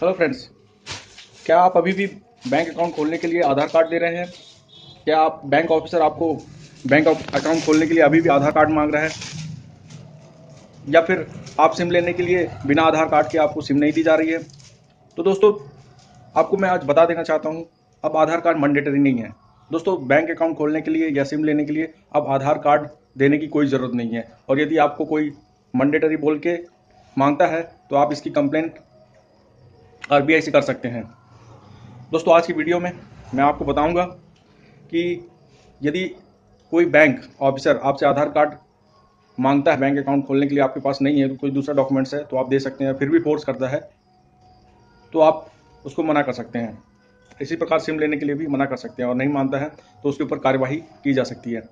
Hello friends क्या आप अभी भी बैंक अकाउंट खोलने के लिए आधार कार्ड ले रहे हैं? क्या आप बैंक ऑफिसर आपको बैंक अकाउंट खोलने के लिए अभी भी आधार कार्ड मांग रहा है? या फिर आप सिम लेने के लिए बिना आधार कार्ड के आपको सिम नहीं दी जा रही है? तो दोस्तों, आपको मैं आज बता देना चाहता हूँ, अब आधार कार्ड मैंडेटरी नहीं है। दोस्तों बैंक अकाउंट खोलने के लिए या सिम लेने के लिए अब आधार कार्ड देने की कोई ज़रूरत नहीं है। और यदि आपको कोई मैंडेटरी बोल के माँगता है तो आप इसकी कंप्लेंट आर से कर सकते हैं। दोस्तों, आज की वीडियो में मैं आपको बताऊँगा कि यदि कोई बैंक ऑफिसर आपसे आधार कार्ड माँगता है, बैंक अकाउंट खोलने के लिए आपके पास नहीं है तो कोई दूसरा डॉक्यूमेंट्स है तो आप दे सकते हैं, फिर भी फोर्स करता है तो आप उसको मना कर सकते हैं। इसी प्रकार सिम लेने के लिए भी मना कर सकते हैं और नहीं मानता है तो उसके ऊपर कार्यवाही की जा सकती है।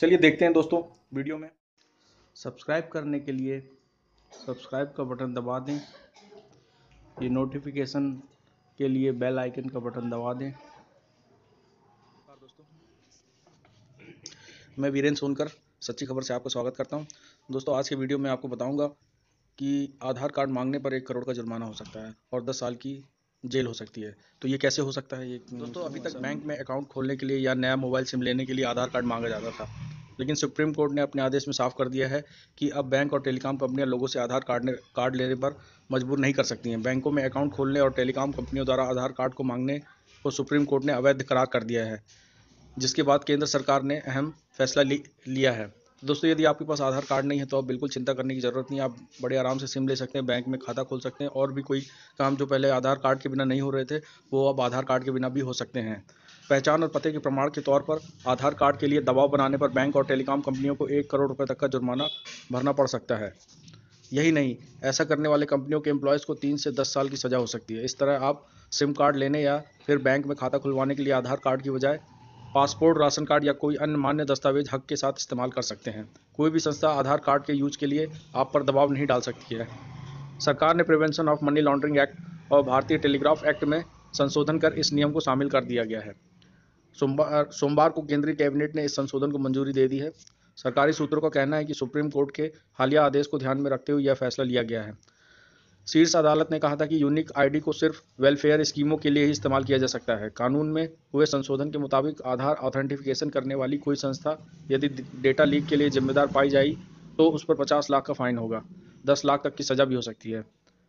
चलिए देखते हैं दोस्तों, वीडियो में। सब्सक्राइब करने के लिए सब्सक्राइब का बटन दबा दें। ये नोटिफिकेशन के लिए बेल आइकन का बटन दबा दें। दोस्तों मैं वीरेंद्र सोनकर सच्ची खबर से आपका स्वागत करता हूँ। दोस्तों आज के वीडियो में आपको बताऊँगा कि आधार कार्ड मांगने पर एक करोड़ का जुर्माना हो सकता है और दस साल की जेल हो सकती है। तो ये कैसे हो सकता है? ये दोस्तों अभी तक बैंक में अकाउंट खोलने के लिए या नया मोबाइल सिम लेने के लिए आधार कार्ड मांगा जाता था। लेकिन सुप्रीम कोर्ट ने अपने आदेश में साफ़ कर दिया है कि अब बैंक और टेलीकॉम कंपनियाँ लोगों से आधार कार्ड कार्ड लेने पर मजबूर नहीं कर सकती हैं। बैंकों में अकाउंट खोलने और टेलीकॉम कंपनियों द्वारा आधार कार्ड को मांगने को सुप्रीम कोर्ट ने अवैध करार कर दिया है, जिसके बाद केंद्र सरकार ने अहम फैसला लिया है। दोस्तों, यदि आपके पास आधार कार्ड नहीं है तो आप बिल्कुल चिंता करने की ज़रूरत नहीं आप बड़े आराम से सिम ले सकते हैं, बैंक में खाता खोल सकते हैं, और भी कोई काम जो पहले आधार कार्ड के बिना नहीं हो रहे थे, वो अब आधार कार्ड के बिना भी हो सकते हैं। पहचान और पते के प्रमाण के तौर पर आधार कार्ड के लिए दबाव बनाने पर बैंक और टेलीकॉम कंपनियों को एक करोड़ रुपए तक का जुर्माना भरना पड़ सकता है। यही नहीं, ऐसा करने वाले कंपनियों के एम्प्लॉयज़ को तीन से दस साल की सज़ा हो सकती है। इस तरह आप सिम कार्ड लेने या फिर बैंक में खाता खुलवाने के लिए आधार कार्ड की बजाय पासपोर्ट, राशन कार्ड या कोई अन्य मान्य दस्तावेज़ हक के साथ इस्तेमाल कर सकते हैं। कोई भी संस्था आधार कार्ड के यूज़ के लिए आप पर दबाव नहीं डाल सकती है। सरकार ने prevention of money laundering act और भारतीय टेलीग्राफ एक्ट में संशोधन कर इस नियम को शामिल कर दिया गया है। सोमवार सोमवार को केंद्रीय कैबिनेट ने इस संशोधन को मंजूरी दे दी है। सरकारी सूत्रों का कहना है कि सुप्रीम कोर्ट के हालिया आदेश को ध्यान में रखते हुए यह फैसला लिया गया है। शीर्ष अदालत ने कहा था कि यूनिक आईडी को सिर्फ़ वेलफेयर स्कीमों के लिए ही इस्तेमाल किया जा सकता है। कानून में हुए संशोधन के मुताबिक आधार ऑथेंटिफिकेशन करने वाली कोई संस्था यदि डेटा लीक के लिए जिम्मेदार पाई जाए तो उस पर पचास लाख का फाइन होगा। दस लाख तक की सज़ा भी हो सकती है।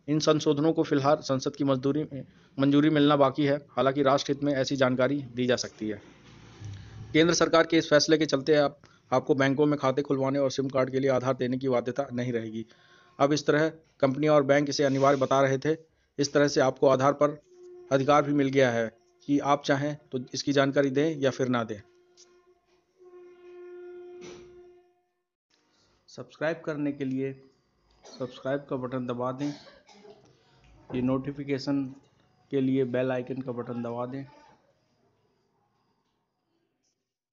इन संशोधनों को फ़िलहाल संसद की मजदूरी, मंजूरी मिलना बाकी है। हालाँकि राष्ट्र हित में ऐसी जानकारी दी जा सकती है। केंद्र सरकार के इस फैसले के चलते आप, आपको बैंकों में खाते खुलवाने और सिम कार्ड के लिए आधार देने की बाध्यता नहीं रहेगी। अब इस तरह कंपनियाँ और बैंक इसे अनिवार्य बता रहे थे। इस तरह से आपको आधार पर अधिकार भी मिल गया है कि आप चाहें तो इसकी जानकारी दें या फिर ना दें। सब्सक्राइब करने के लिए सब्सक्राइब का बटन दबा दें। ये नोटिफिकेशन के लिए बेल आइकन का बटन दबा दें।